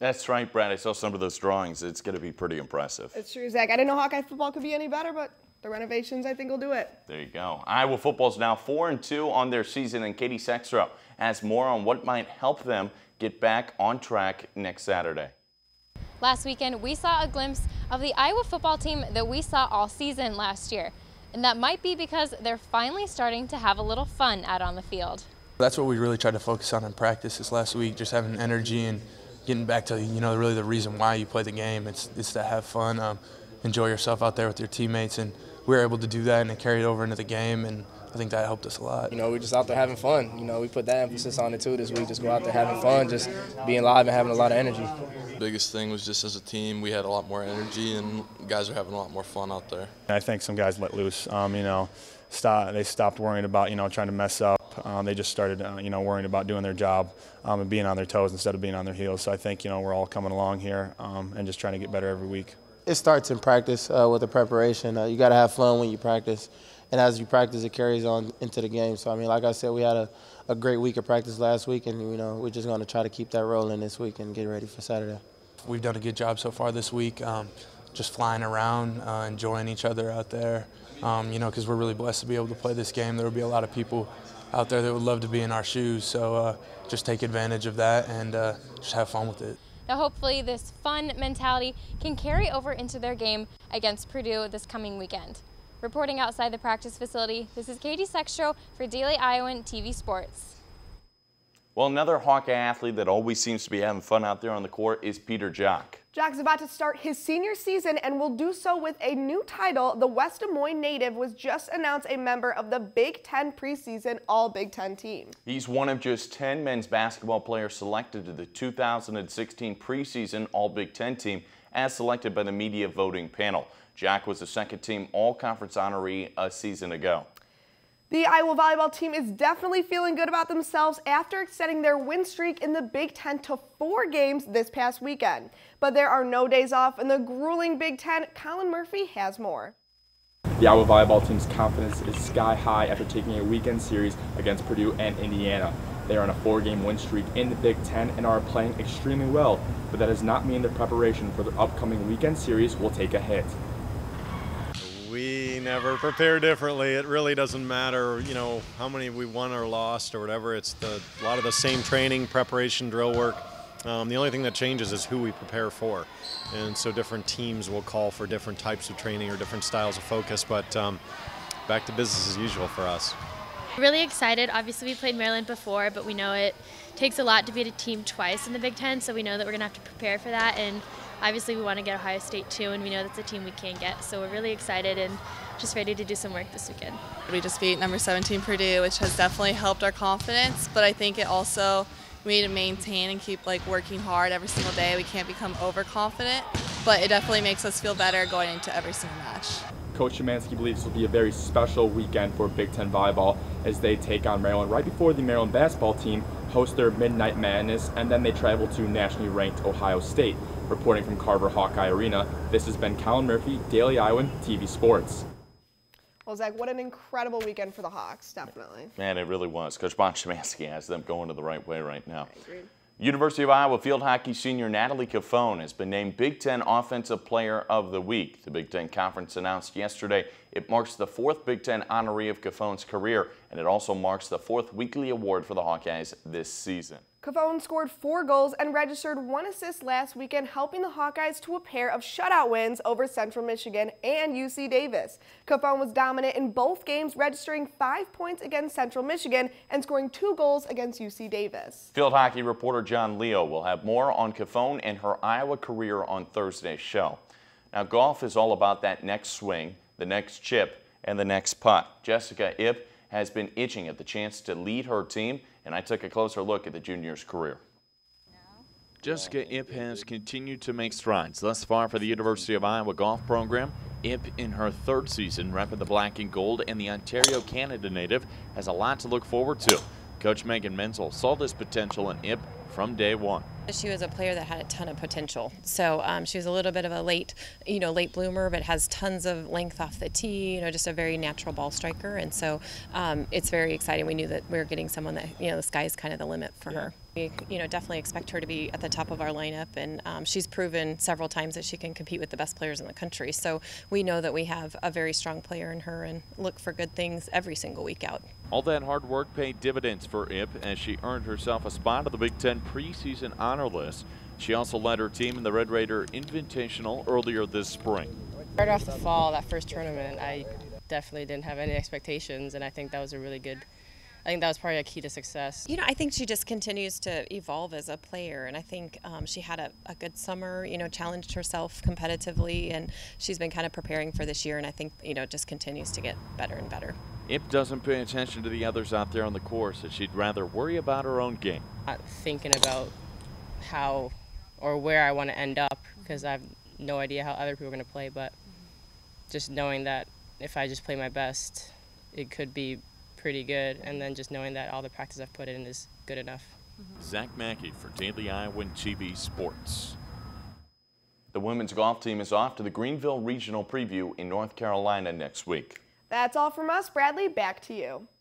That's right, Brad. I saw some of those drawings. It's going to be pretty impressive. It's true, Zach. I didn't know Hawkeye football could be any better, but the renovations, I think, will do it. There you go. Iowa football's now 4 and 2 on their season, and Katie Sextro has more on what might help them get back on track next Saturday. Last weekend, we saw a glimpse of the Iowa football team that we saw all season last year. And that might be because they're finally starting to have a little fun out on the field. That's what we really tried to focus on in practice this last week, just having energy and getting back to, you know, really the reason why you play the game. It's, it's to have fun, um, enjoy yourself out there with your teammates. And we were able to do that and it carried over into the game. And I think that helped us a lot. You know, we're just out there having fun. You know, we put that emphasis on it too this week. Just go out there having fun, just being live and having a lot of energy. biggest thing was just as a team, we had a lot more energy and guys are having a lot more fun out there. I think some guys let loose. Um, you know, stop, they stopped worrying about you know trying to mess up. Um, they just started uh, you know worrying about doing their job um, and being on their toes instead of being on their heels. So I think you know we're all coming along here um, and just trying to get better every week. It starts in practice uh, with the preparation. Uh, you got to have fun when you practice and as you practice, it carries on into the game. So I mean, like I said, we had a, a great week of practice last week, and you know we're just going to try to keep that rolling this week and get ready for Saturday. We've done a good job so far this week, um, just flying around, uh, enjoying each other out there. Um, you know, because we're really blessed to be able to play this game. There will be a lot of people out there that would love to be in our shoes. So uh, just take advantage of that and uh, just have fun with it. Now, hopefully, this fun mentality can carry over into their game against Purdue this coming weekend. Reporting outside the practice facility, this is Katie Sextro for Daily Iowan TV Sports. Well, another Hawkeye athlete that always seems to be having fun out there on the court is Peter Jok. Jok's about to start his senior season and will do so with a new title. The West Des Moines native was just announced a member of the Big Ten preseason All Big Ten team. He's one of just 10 men's basketball players selected to the 2016 preseason All Big Ten team as selected by the media voting panel. Jack was a second team all conference honoree a season ago. The Iowa volleyball team is definitely feeling good about themselves after extending their win streak in the Big Ten to four games this past weekend. But there are no days off in the grueling Big Ten. Colin Murphy has more. The Iowa volleyball team's confidence is sky high after taking a weekend series against Purdue and Indiana. They are on a four-game win streak in the Big Ten and are playing extremely well, but that does not mean their preparation for the upcoming weekend series will take a hit never prepare differently. It really doesn't matter, you know, how many we won or lost or whatever. It's the, a lot of the same training, preparation, drill work. Um, the only thing that changes is who we prepare for. And so different teams will call for different types of training or different styles of focus, but um, back to business as usual for us. Really excited. Obviously, we played Maryland before, but we know it takes a lot to beat a team twice in the Big Ten, so we know that we're going to have to prepare for that. And obviously we want to get Ohio State too, and we know that's a team we can get. So we're really excited and just ready to do some work this weekend. We just beat number 17 Purdue, which has definitely helped our confidence, but I think it also we need to maintain and keep like working hard every single day. We can't become overconfident, but it definitely makes us feel better going into every single match. Coach Shymanski believes this will be a very special weekend for Big Ten volleyball as they take on Maryland right before the Maryland basketball team hosts their Midnight Madness and then they travel to nationally ranked Ohio State. Reporting from Carver Hawkeye Arena, this has been Colin Murphy, Daily Iowan TV Sports. Well, Zach, what an incredible weekend for the Hawks, definitely. Man, it really was. Coach Bond Shymanski has them going to the right way right now. University of Iowa field hockey senior Natalie Cofone has been named Big Ten Offensive Player of the Week. The Big Ten Conference announced yesterday it marks the fourth Big Ten honoree of Cofone's career, and it also marks the fourth weekly award for the Hawkeyes this season. Cofone scored four goals and registered one assist last weekend, helping the Hawkeyes to a pair of shutout wins over Central Michigan and UC Davis. Cofone was dominant in both games, registering five points against Central Michigan and scoring two goals against UC Davis. Field hockey reporter John Leo will have more on Cofone and her Iowa career on Thursday's show. Now, golf is all about that next swing, the next chip, and the next putt. Jessica Ip has been itching at the chance to lead her team and I took a closer look at the junior's career. Jessica Ip has continued to make strides thus far for the University of Iowa golf program. Ip, in her third season, repping the black and gold, and the Ontario, Canada native has a lot to look forward to. Coach Megan Menzel saw this potential in Ip from day one. She was a player that had a ton of potential. So um, she was a little bit of a late, you know, late bloomer, but has tons of length off the tee. You know, just a very natural ball striker. And so um, it's very exciting. We knew that we were getting someone that, you know, the sky is kind of the limit for yeah. her. We, you know, definitely expect her to be at the top of our lineup, and um, she's proven several times that she can compete with the best players in the country. So we know that we have a very strong player in her, and look for good things every single week out. All that hard work paid dividends for Ip as she earned herself a spot on the Big Ten preseason honor list. She also led her team in the Red Raider Invitational earlier this spring. Right off the fall, that first tournament, I definitely didn't have any expectations, and I think that was a really good I think that was probably a key to success. You know, I think she just continues to evolve as a player, and I think um, she had a, a, good summer. You know, challenged herself competitively, and she's been kind of preparing for this year. And I think you know just continues to get better and better. Ip doesn't pay attention to the others out there on the course, as she'd rather worry about her own game. Not thinking about how or where I want to end up because I have no idea how other people are going to play, but just knowing that if I just play my best, it could be pretty good, and then just knowing that all the practice I've put in is good enough. Mm-hmm. Zach Mackey for Daily Iowan TV Sports. The women's golf team is off to the Greenville Regional Preview in North Carolina next week. That's all from us. Bradley, back to you.